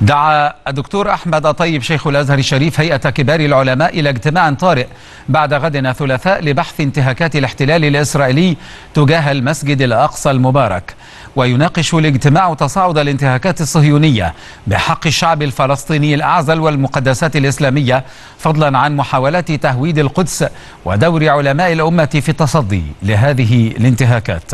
دعا الدكتور أحمد طيب شيخ الأزهر الشريف هيئة كبار العلماء إلى اجتماع طارئ بعد غد الثلاثاء لبحث انتهاكات الاحتلال الإسرائيلي تجاه المسجد الأقصى المبارك. ويناقش الاجتماع تصاعد الانتهاكات الصهيونية بحق الشعب الفلسطيني الأعزل والمقدسات الإسلامية فضلا عن محاولات تهويد القدس ودور علماء الأمة في التصدي لهذه الانتهاكات.